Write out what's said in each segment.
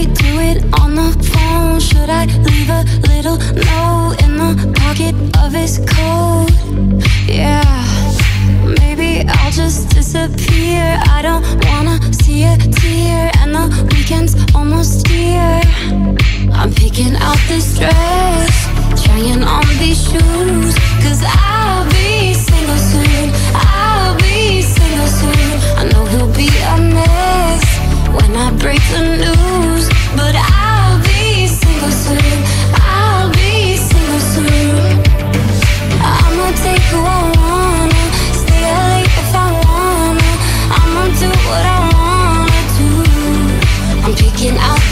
I do it on the phone? Should I leave a little note in the pocket of his coat? Yeah, maybe I'll just disappear. I don't wanna see a tear, and the weekend's almost here. I'm picking out this dress, trying on these shoes, cause I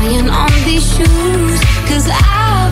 trying on these shoes, cause I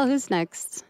well, who's next?